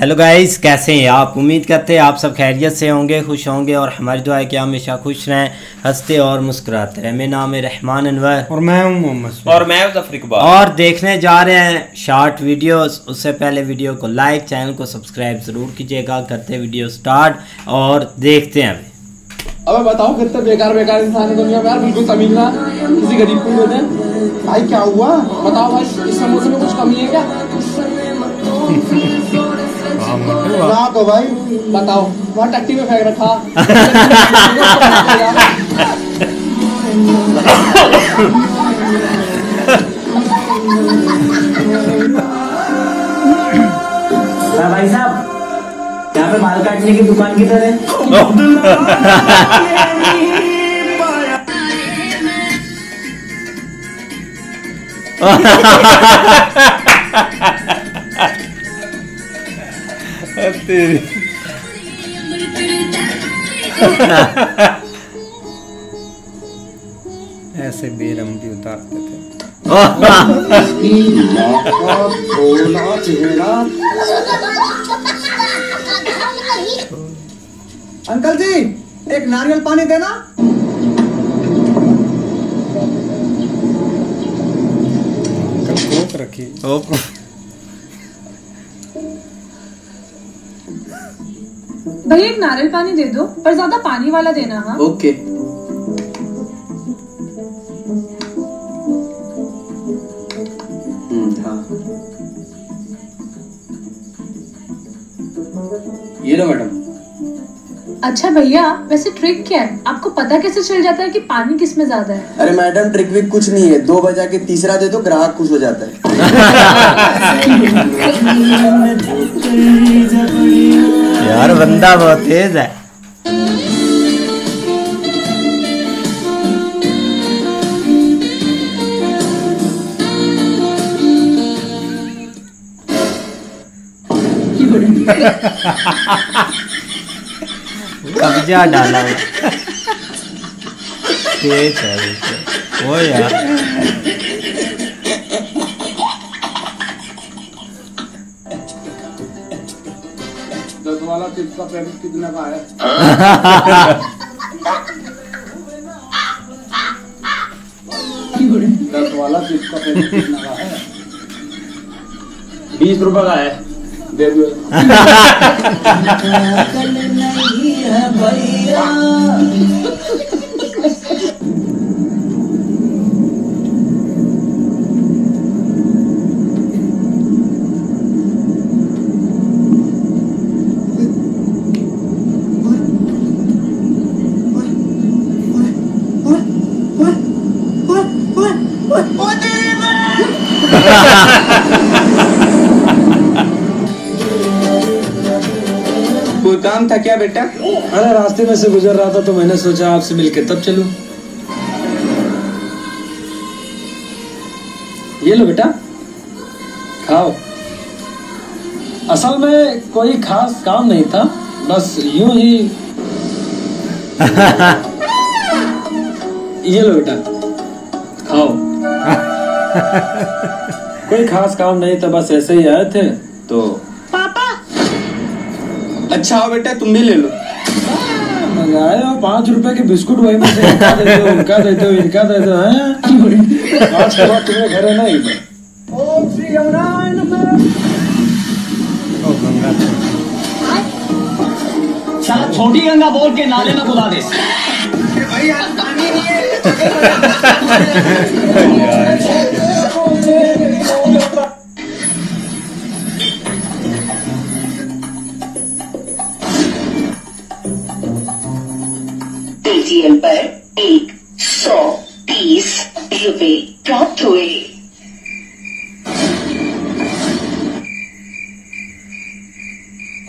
Hello guys कैसे हैं आप? उम्मीद करते हैं आप सब खैरियत से होंगे खुश होंगे और हमारी दुआ है कि हमेशा खुश रहें हँसते और मुस्कुराते रहें। मेरा नाम है रहमान अनवर। और मैं हूँ मोहम्मद और मैं ज़फ़र इकबाल। और देखने जा रहे हैं शॉर्ट वीडियोस उससे पहले वीडियो को लाइक चैनल को सब्सक्राइब ज़रूर कीजिएगा करते वीडियो स्टार्ट और देखते हैं। अबे बताओ कितने बेकार बेकार इंसान है दुनिया में यार बिल्कुल तमीज ना किसी गरीब को दे दें भाई क्या हुआ? बताओ भाई इस समोसे में कुछ कमी है क्या? ना तो भाई। बताओ। वहाँ टट्टी में फेंक रखा। हाँ भाई साहब यहाँ पे बाल काटने की दुकान किधर है? ऐसे बेरम भी उतारते थे। अंकल जी एक नारियल पानी देना। कल भैया एक नारियल पानी दे दो पर ज़्यादा पानी वाला देना हाँ? ओके। ये लो मैडम। अच्छा भैया वैसे ट्रिक क्या है? आपको पता कैसे चल जाता है कि पानी किसमें ज़्यादा है? अरे मैडम ट्रिक विक कुछ नहीं है। दो बजा के तीसरा दे दो ग्राहक खुश हो जाता है। यार बंदा बहुत तेज है। कब्जा डाला। तेज है। वो यार। चिप्स का पैकेट कितने का है। दस वाला बीस का पेमेंट कितने का है? बीस रुपए का है। दे दो कोई काम था क्या बेटा? अरे रास्ते में से गुजर रहा था तो मैंने सोचा आपसे मिलके तब चलूँ। ये लो बेटा। खाओ। असल में कोई खास काम नहीं था बस यूँ ही ये लो बेटा। खाओ। कोई खास काम नहीं था बस ऐसे ही आए थे तो अच्छा आओ बेटा तुम भी ले लो। पाँच रुपए के बिस्कुट वही में से इनका देते हो देते हो इनका देते हो हैं? के बाद तुम्हें घर है ना ओम श्री यमुनाय नमः छोटी गंगा बोल के नाले में बुला दे। पेटीएम पर एक सौ तीस रुपए प्राप्त हुए।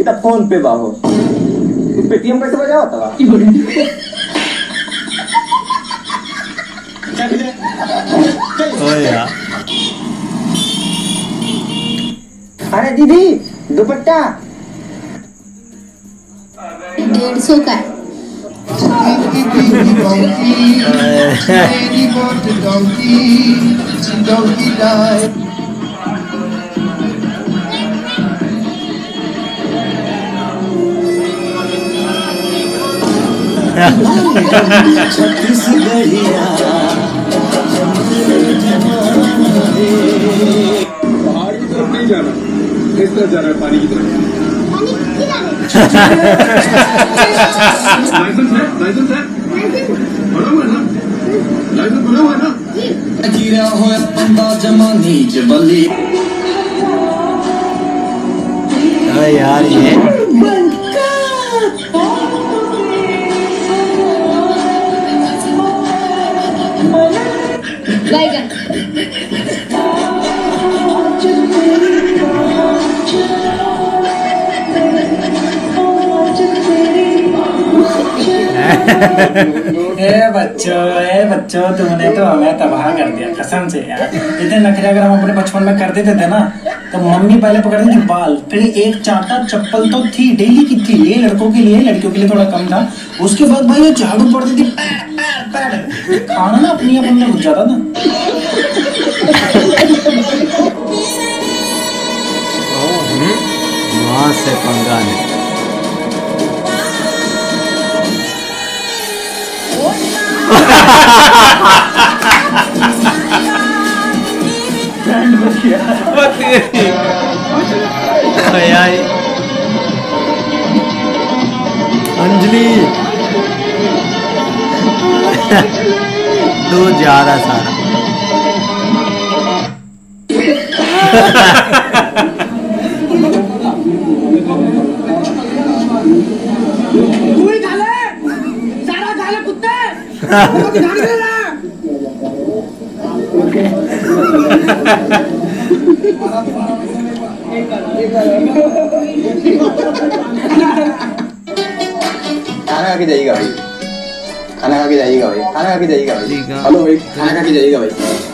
इतना फ़ोन पे बाहो पेटीएम कैसे बजा होता? बा अरे दीदी दुपट्टा। डेढ़ सौ का Stinky, dinky, donkey, lady bought a donkey, donkey died. छत्तीस गैया पहाड़ की तरफ़ नहीं जाना इस तरफ़ जाना है पानी की तरफ़ लाइसेंस है लाइसेंस है यार ये बैगन ए बच्चों ए बच्चों, तुमने तो हमें तबाह कर दिया, कसम से यार। इतने नखरे अगर हम अपने बचपन में कर देते थे ना तो मम्मी पहले पकड़ती थी बाल। फिर एक चाटा चप्पल तो थी, डेली की थी, ये लड़कों के लिए, लड़कियों के लिए थोड़ा कम था। उसके बाद भाई ये झाड़ू पड़ती थी। खाना ना अपनी अंदर घुस जाता था। से पंगा नहीं। अंजलि। तू जा रहा सारा। खाना खा के जाइएगा भाई। खाना खा के जाइएगा भाई खाना खा के जाइएगा भाई। हेलो भाई खाना खा के जाइएगा भाई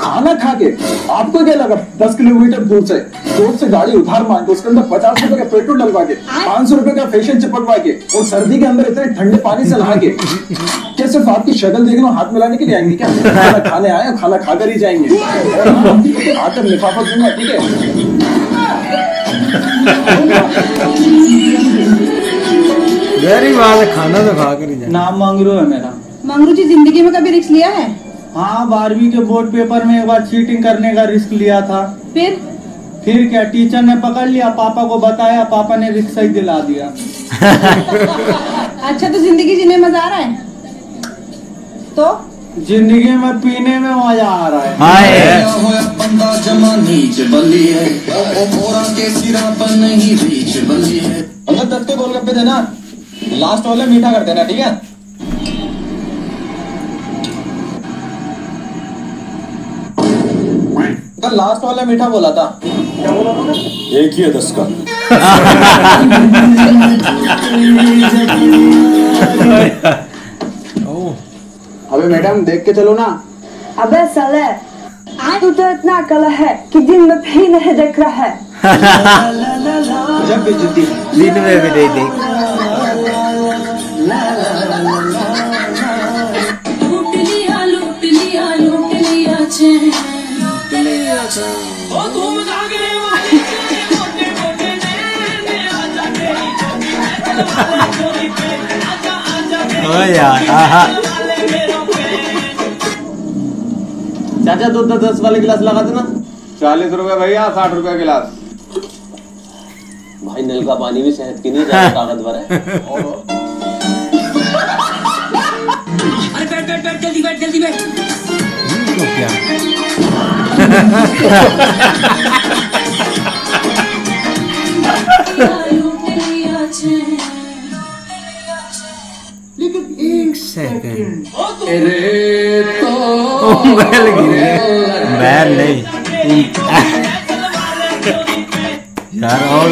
खाना खा के आपको क्या लगा दस किलोमीटर दूर से दूर से गाड़ी उधार मांग के उसके अंदर पचास रुपए का पेट्रोल डलवा के पाँच सौ रुपए का फेशियल चिपकवा के और सर्दी के अंदर इतने ठंडे पानी से नहा के क्या सिर्फ़ आपकी शक्ल देखना हाथ मिलाने के लिए आएँगे क्या? खाना खाने आए खाना खाकर ही जाएँगे। और आकर लिफाफा दूँगा ठीक है। वेरी बात खाना तो खा कर ही जाए नाम मांगरू है मेरा? मंगरू जी ज़िंदगी में कभी रिक्स लिया है? हाँ बारहवीं के बोर्ड पेपर में एक बार चीटिंग करने का रिस्क लिया था। फिर? फिर क्या टीचर ने पकड़ लिया? पापा को बताया पापा ने रिक्शा ही दिला दिया। अच्छा तो ज़िंदगी जीने मज़ा आ रहा है? तो? ज़िंदगी में पीने में मज़ा आ रहा है। हाय। होया बंदा जमा नीच बली है? ओ के सिरा पर नहीं बीच बली है। अंकल दस के गोलगप्पे देना लास्ट वाले मीठा कर देना ठीक है? लास्ट वाला मीठा बोला था। एक ही है दस का। अबे मैडम देख के चलो ना। अबे साले तू तो इतना कला है कि दिन में भी नहीं देख रहा है। दिन में भी नहीं देख। ओ यार आहा चाचा दूध दस वाले गिलास लगा देना चालीस रुपए भैया साठ रुपए गिलास. भाई नल का पानी भी सेहत की नहीं ज़्यादा ताकतवर है। तो क्या? एक सेकंड गिर गया मैं नहीं। यार और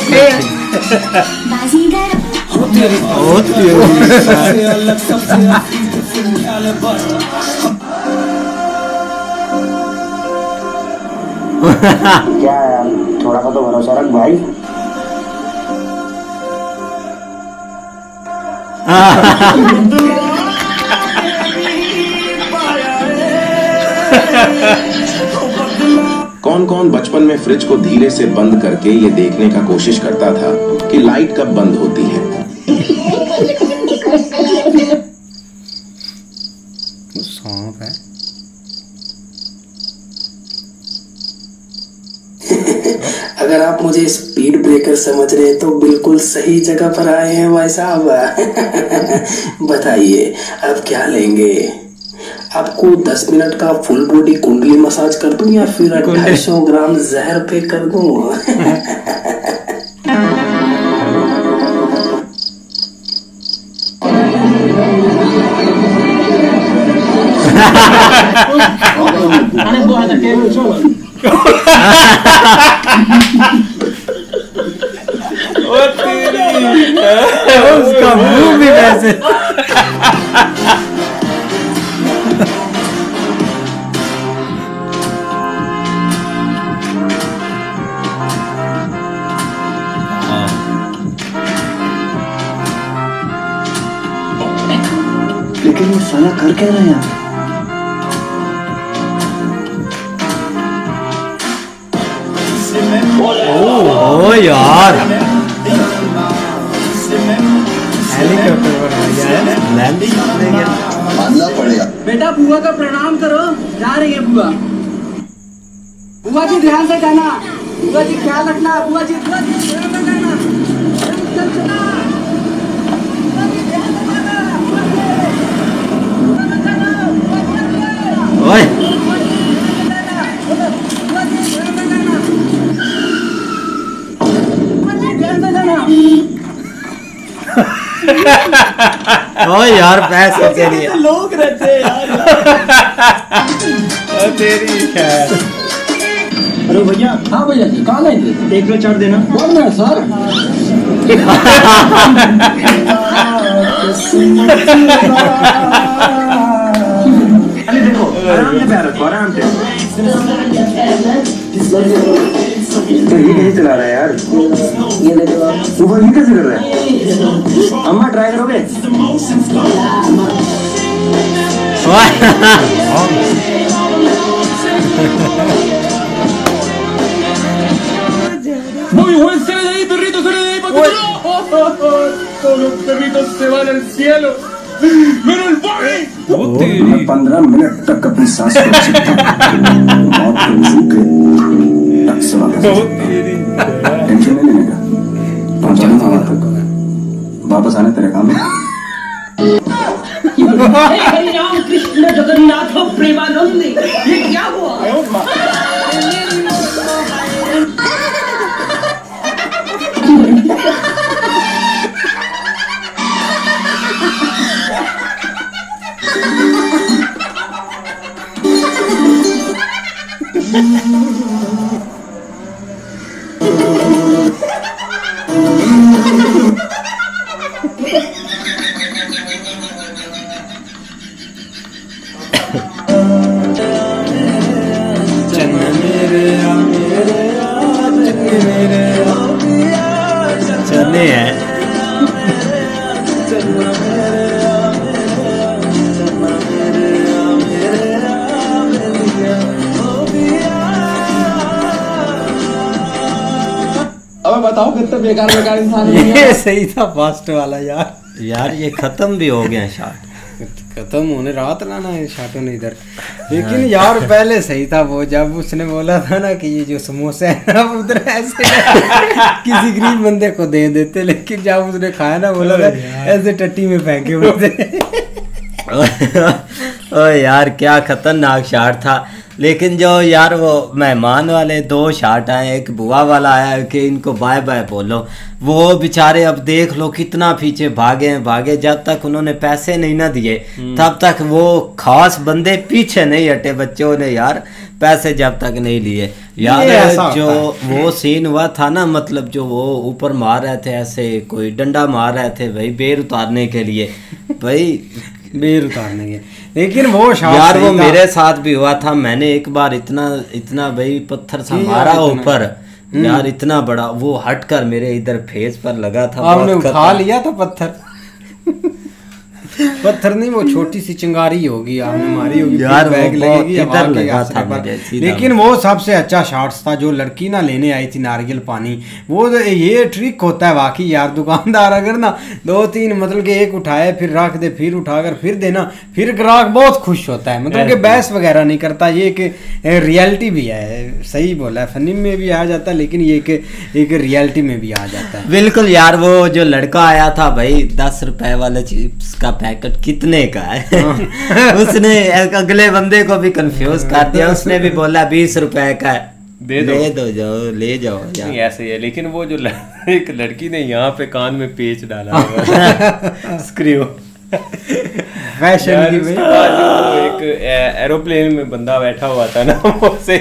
क्या थोड़ा सा तो भरोसा रख भाई। कौन कौन बचपन में फ्रिज को धीरे से बंद करके ये देखने का कोशिश करता था कि लाइट कब बंद होती है अगर आप मुझे समझ रहे तो बिल्कुल सही जगह पर आए हैं भाई साहब। बताइए अब क्या लेंगे? आपको 10 मिनट का फुल बॉडी कुंडली मसाज कर दूँ या फिर अठाई सौ ग्राम जहर पे कर दूँ? उसका मुँह भी वैसे लेकिन ये साला कर क्या रहे हैं ओ यार मानना पड़ेगा। बेटा बुआ का प्रणाम करो। जा रही है बुआ। बुआ जी ध्यान से जाना। बुआ जी ख्याल रखना। बुआ जी बुआ जी ध्यान से जाना। चल चला ओए। ओ यार पैसे के लिए। लोग रहते हैं यार। तेरी खैर। अरे भैया हाँ भैया जी कहाँ गए थे? एक किलो चाट देना। कौन है सर। अरे देखो आराम से पैर रखो आराम से। ये कैसे चला रहा है यार ये देखो आप तू ये कैसे कर रहा है अम्मा ट्राई करोगे Muy buen cena de ahí, perrito, cena de ahí, Todos los perritos se van al cielo. ¡Menos Bobby! मैं पंद्रह मिनट तक अपनी सांस को मौत के वजू के टक से वापस हूँ। टेंशन नहीं लेने का पहुंचाना वहाँ तक वापस आने तेरे काम में राम कृष्ण जगन्नाथ प्रेमानंदी ये क्या हुआ चने बताओ कितने बेकार बेकार इंसान ये सही था फास्ट वाला यार। यार ये खत्म भी हो गया शार्ट खत्म होने रात लाना है शाटो ने इधर। लेकिन यार पहले सही था वो जब उसने बोला था ना कि ये जो समोसे है ना उधर ऐसे किसी गरीब बंदे को दे देते लेकिन जब उसने खाया ना बोला था ऐसे टट्टी में फेंके होते ओ यार क्या खतरनाक शाट था। लेकिन जो यार वो मेहमान वाले दो शाट आए एक बुआ वाला आया कि इनको बाय बाय बोलो। वो बेचारे अब देख लो कितना पीछे भागे हैं भागे जब तक उन्होंने पैसे नहीं ना दिए तब तक वो खास बंदे पीछे नहीं हटे बच्चों ने यार पैसे जब तक नहीं लिए। यार जो वो सीन हुआ था ना मतलब जो वो ऊपर मार रहे थे ऐसे कोई डंडा मार रहे थे भाई बेर उतारने के लिए। भाई बेर उतारने के लेकिन वो यार वो मेरे साथ भी हुआ था। मैंने एक बार इतना इतना भाई पत्थर सा मारा ऊपर। हम्म। यार इतना बड़ा वो हटकर मेरे इधर फेस पर लगा था आपने उठा लिया था पत्थर? पत्थर नहीं वो छोटी सी चिंगारी होगी आपने मारी होगी यार, बैग लगेगी इधर लगा था लेकिन वो सबसे अच्छा शॉट्स था जो लड़की ना लेने आई थी नारियल पानी। वो तो ये ट्रिक होता है वाकई यार दुकानदार अगर ना दो तीन मतलब कि एक उठाए फिर रख दे फिर उठाकर फिर देना फिर ग्राहक बहुत खुश होता है। मतलब कि बहस वगैरह नहीं करता ये एक रियलिटी भी है सही बोला है। फनी में भी आ जाता है लेकिन ये एक एक रियलिटी में भी आ जाता है। बिल्कुल यार वो जो लड़का आया था भाई दस रुपए वाले चिप्स का पैकेट कितने का है? उसने अगले बंदे को भी कंफ्यूज कर दिया। उसने भी बोला बीस रुपए का है। दे दो। ले दो जाओ ले जाओ नहीं ऐसे ही है। लेकिन वो जो ल- एक लड़की ने यहाँ पे कान में पेच डाला स्क्रू फ़ैशन की भाई। बाद एक एरोप्लेन में बंदा बैठा हुआ था ना वो उसे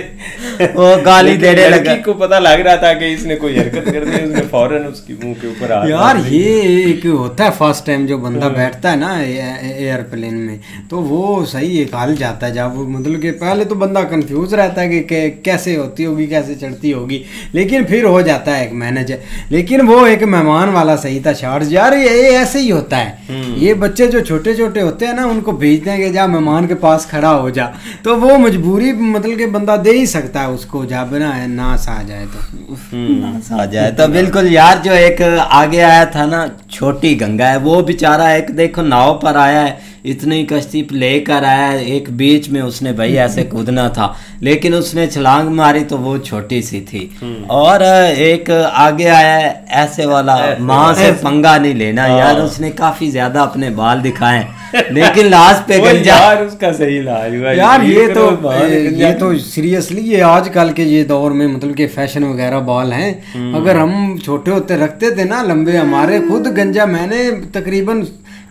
वो गाली देने लगा। को पता लग रहा था कि इसने कोई हरकत कर दी उसने फ़ौरन उसकी मुँह के ऊपर यार ये एक होता है फ़र्स्ट टाइम जो बंदा हाँ। बैठता है ना एयरप्लेन में तो वो सही एक हाल जाता है जब मतलब कि पहले तो बंदा कंफ्यूज रहता है कि कैसे होती होगी कैसे चढ़ती होगी लेकिन फिर हो जाता है एक मैनेज लेकिन वो एक मेहमान वाला सही था शार्ट यार ये ये ऐसे ही होता है हम्म। ये बच्चे जो छोटे छोटे होते हैं ना उनको भेजते हैं कि जा मेहमान के पास खड़ा हो जा। तो वो मजबूरी मतलब के बंदा दे ही सकता है उसको जा है नास आ जाए तो। आ जाए तो बिल्कुल यार जो एक आगे आया था ना छोटी गंगा है वो बेचारा एक देखो नाव पर आया है इतनी कश्ती लेकर आया एक बीच में उसने भाई ऐसे कूदना था। लेकिन उसने छलांग मारी तो वो छोटी सी थी। और एक आगे आया ऐसे वाला माँ से पंगा नहीं लेना। हाँ। यार उसने काफ़ी ज़्यादा अपने बाल दिखाए लेकिन लास्ट पे गंजा। यार उसका सही इलाज हुआ। यार ये तो ये, ये जाए। तो सीरियसली ये आजकल के ये दौर में मतलब के फ़ैशन वगैरह बाल हैं। हम्म। अगर हम छोटे होते रखते थे ना लंबे हमारे खुद गंजा। मैंने तकरीबन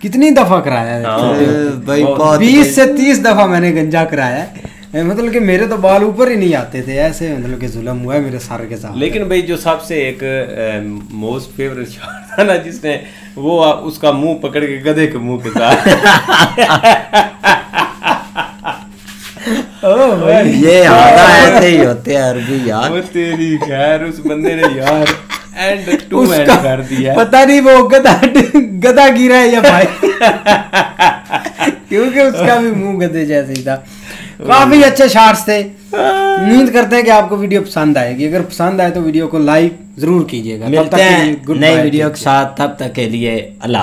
कितनी दफ़ा कराया है? हाँ, भाई बहुत बीस से तीस दफ़ा मैंने गंजा कराया है। मतलब कि मेरे तो बाल ऊपर ही नहीं आते थे ऐसे मतलब कि जुल्म हुआ है मेरे सर के साथ लेकिन भाई जो सबसे एक मोस्ट फेवरेट शॉट था ना जिसने वो आ, उसका मुँह पकड़ के गधे के मुँह के साथ ओ भाई। ये आधा ऐसे ही होते हैं अरबी यार। वो तेरी खैर उस बंदे ने यार। एंड टू एंड कर दिया। पता नहीं वो गधा गधा गिरा है या भाई। क्योंकि उसका भी मुँह गधे जैसे ही था। काफ़ी अच्छे शार्ट्स थे। उम्मीद करते हैं कि आपको वीडियो पसंद आएगी। अगर पसंद आए तो वीडियो को लाइक ज़रूर कीजिएगा। तब तक मिलते के लिए हैं नई वीडियो के साथ। तब तक के लिए अल्लाह